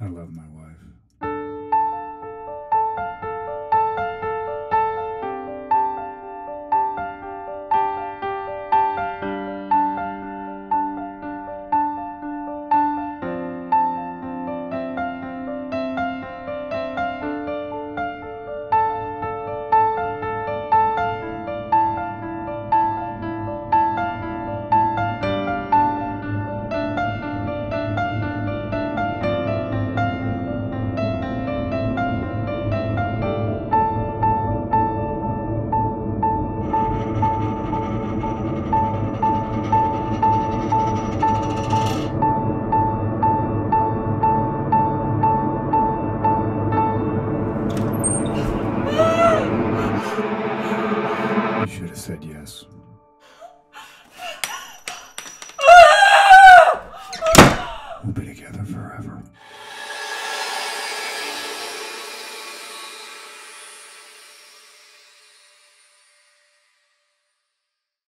I love my wife. Said yes.